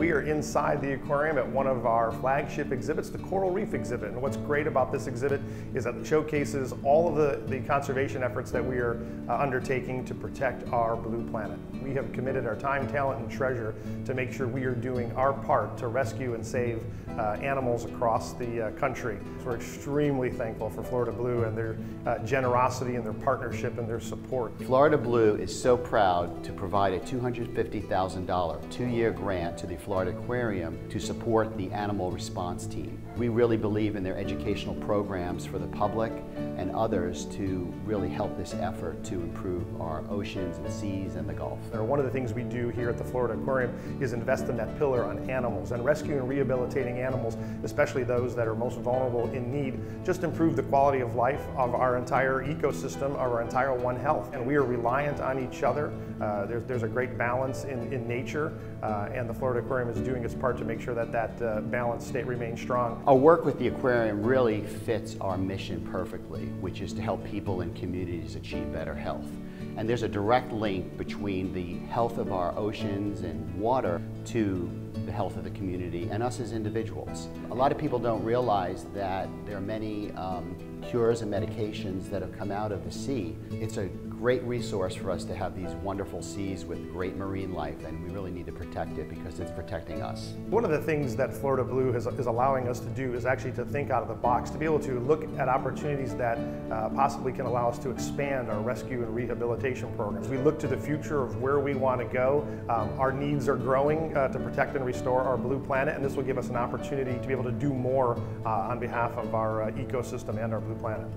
We are inside the aquarium at one of our flagship exhibits, the Coral Reef exhibit. And what's great about this exhibit is that it showcases all of the, the conservation efforts that we are uh, undertaking to protect our blue planet. We have committed our time, talent, and treasure to make sure we are doing our part to rescue and save uh, animals across the uh, country. So we're extremely thankful for Florida Blue and their uh, generosity and their partnership and their support. Florida Blue is so proud to provide a $250,000 two-year grant to the Florida Aquarium to support the animal response team. We really believe in their educational programs for the public and others to really help this effort to improve our oceans and seas and the Gulf. One of the things we do here at the Florida Aquarium is invest in that pillar on animals and rescuing and rehabilitating animals, especially those that are most vulnerable in need, just improve the quality of life of our entire ecosystem, our entire One Health. And we are reliant on each other. Uh, there's, there's a great balance in, in nature, uh, and the Florida Aquarium is doing its part to make sure that that uh, balance state remains strong. Our work with the aquarium really fits our mission perfectly, which is to help people and communities achieve better health. And there's a direct link between the health of our oceans and water to the health of the community and us as individuals. A lot of people don't realize that there are many um, cures and medications that have come out of the sea. It's a great resource for us to have these wonderful seas with great marine life and we really need to protect it because it's protecting us. One of the things that Florida Blue has, is allowing us to do is actually to think out of the box, to be able to look at opportunities that uh, possibly can allow us to expand our rescue and rehabilitation programs. We look to the future of where we want to go. Um, our needs are growing uh, to protect and restore our blue planet and this will give us an opportunity to be able to do more uh, on behalf of our uh, ecosystem and our blue planet.